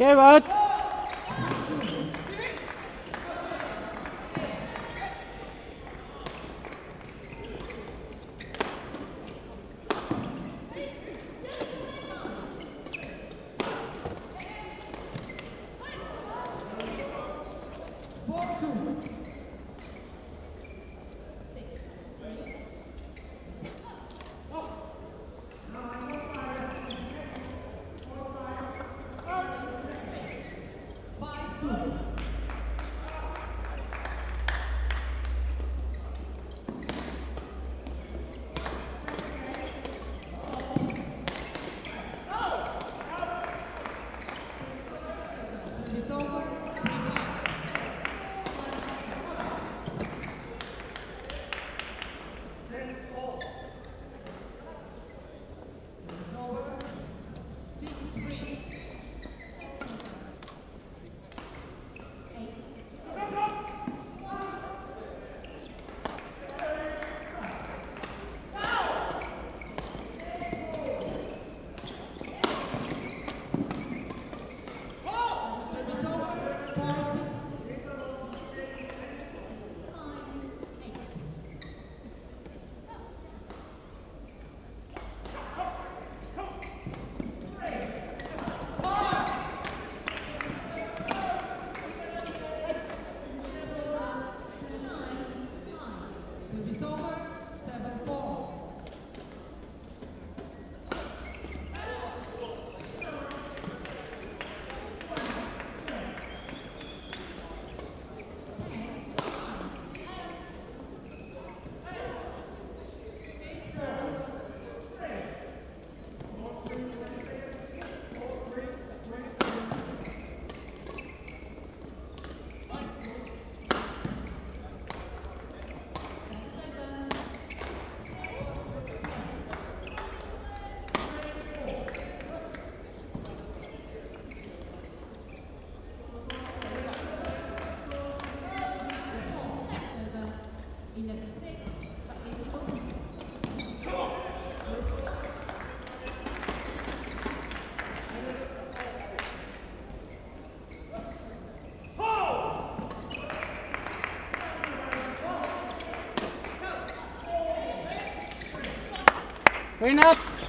Gelbert! Bud. Clean up.